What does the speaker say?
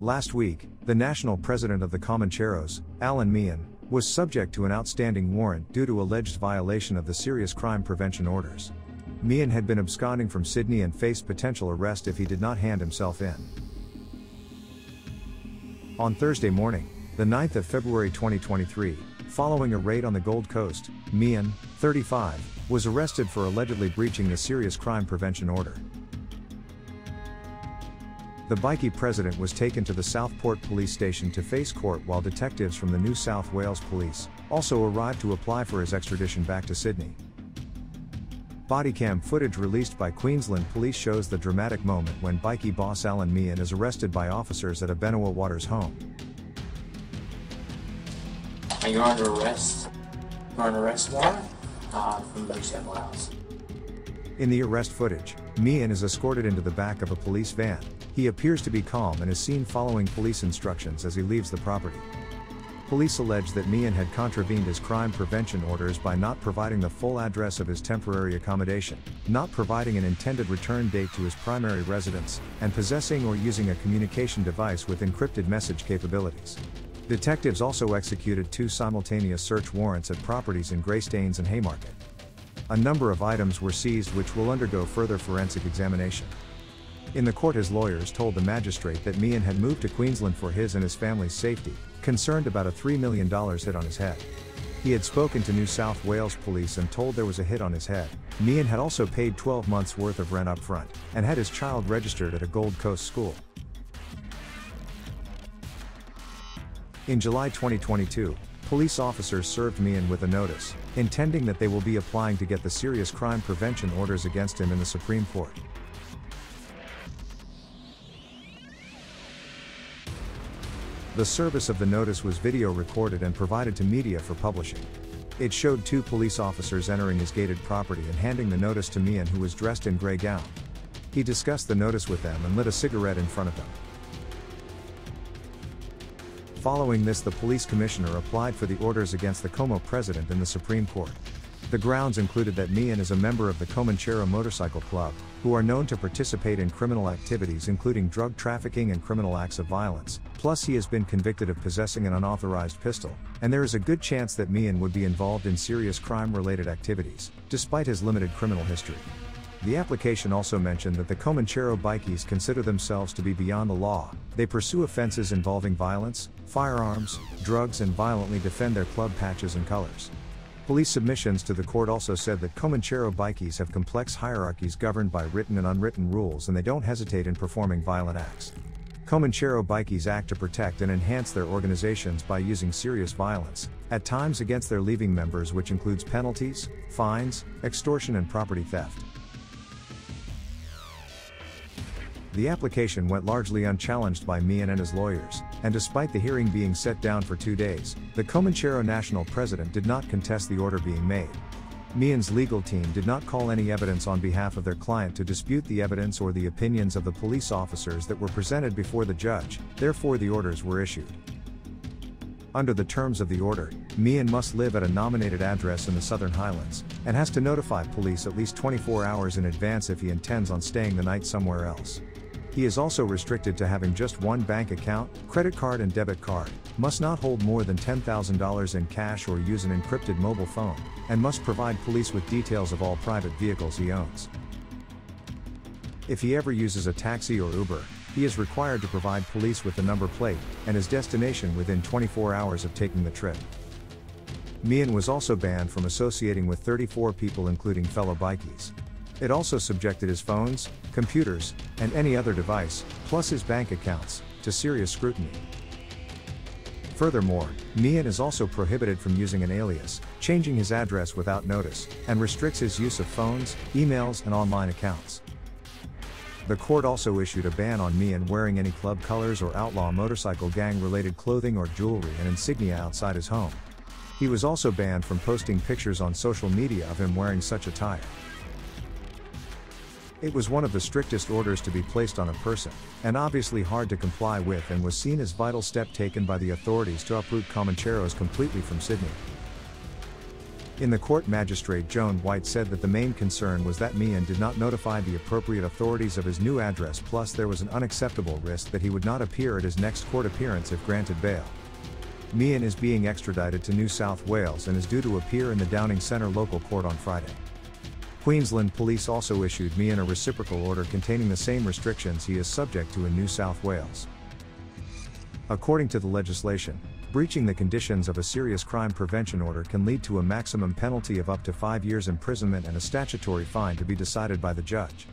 Last week, the national president of the Comancheros, Allan Meehan, was subject to an outstanding warrant due to alleged violation of the serious crime prevention orders. Meehan had been absconding from Sydney and faced potential arrest if he did not hand himself in. On Thursday morning, the 9th of February 2023, following a raid on the Gold Coast, Meehan, 35, was arrested for allegedly breaching the serious crime prevention order. The Bikie president was taken to the Southport police station to face court while detectives from the New South Wales Police also arrived to apply for his extradition back to Sydney. Bodycam footage released by Queensland Police shows the dramatic moment when Bikie boss Allan Meehan is arrested by officers at a Benowa Waters home. You're under arrest. You're under arrest warrant uh, from New South Wales. In the arrest footage, Meehan is escorted into the back of a police van, he appears to be calm and is seen following police instructions as he leaves the property. Police allege that Meehan had contravened his crime prevention orders by not providing the full address of his temporary accommodation, not providing an intended return date to his primary residence, and possessing or using a communication device with encrypted message capabilities. Detectives also executed two simultaneous search warrants at properties in Greystanes and Haymarket. A number of items were seized which will undergo further forensic examination. In the court, his lawyers told the magistrate that Meehan had moved to Queensland for his and his family's safety, concerned about a $3 million hit on his head. He had spoken to New South Wales police and told there was a hit on his head. Meehan had also paid 12 months' worth of rent up front, and had his child registered at a Gold Coast school. In July 2022, police officers served Meehan with a notice, intending that they will be applying to get the serious crime prevention orders against him in the Supreme Court. The service of the notice was video recorded and provided to media for publishing. It showed two police officers entering his gated property and handing the notice to Meehan who was dressed in grey gown. He discussed the notice with them and lit a cigarette in front of them. Following this the police commissioner applied for the orders against the Como president in the Supreme Court. The grounds included that Meehan is a member of the Comanchero Motorcycle Club, who are known to participate in criminal activities including drug trafficking and criminal acts of violence, plus he has been convicted of possessing an unauthorized pistol, and there is a good chance that Meehan would be involved in serious crime-related activities, despite his limited criminal history. The application also mentioned that the Comanchero bikies consider themselves to be beyond the law, they pursue offenses involving violence, firearms, drugs and violently defend their club patches and colors. Police submissions to the court also said that Comanchero bikies have complex hierarchies governed by written and unwritten rules and they don't hesitate in performing violent acts. Comanchero bikies act to protect and enhance their organizations by using serious violence, at times against their leaving members which includes penalties, fines, extortion and property theft. The application went largely unchallenged by Meehan and his lawyers, and despite the hearing being set down for two days, the Comanchero national president did not contest the order being made. Meehan's legal team did not call any evidence on behalf of their client to dispute the evidence or the opinions of the police officers that were presented before the judge, therefore the orders were issued. Under the terms of the order, Meehan must live at a nominated address in the Southern Highlands, and has to notify police at least 24 hours in advance if he intends on staying the night somewhere else. He is also restricted to having just one bank account, credit card and debit card, must not hold more than $10,000 in cash or use an encrypted mobile phone, and must provide police with details of all private vehicles he owns. If he ever uses a taxi or Uber, he is required to provide police with the number plate and his destination within 24 hours of taking the trip. Meehan was also banned from associating with 34 people including fellow bikies. It also subjected his phones, computers, and any other device, plus his bank accounts, to serious scrutiny. Furthermore, Meehan is also prohibited from using an alias, changing his address without notice, and restricts his use of phones, emails, and online accounts. The court also issued a ban on Meehan wearing any club colors or outlaw motorcycle gang related clothing or jewelry and insignia outside his home. He was also banned from posting pictures on social media of him wearing such attire. It was one of the strictest orders to be placed on a person, and obviously hard to comply with and was seen as vital step taken by the authorities to uproot Comancheros completely from Sydney. In the court, Magistrate Joan White said that the main concern was that Meehan did not notify the appropriate authorities of his new address, plus, there was an unacceptable risk that he would not appear at his next court appearance if granted bail. Meehan is being extradited to New South Wales and is due to appear in the Downing Centre local court on Friday. Queensland Police also issued Meehan a reciprocal order containing the same restrictions he is subject to in New South Wales. According to the legislation, breaching the conditions of a serious crime prevention order can lead to a maximum penalty of up to five years imprisonment and a statutory fine to be decided by the judge.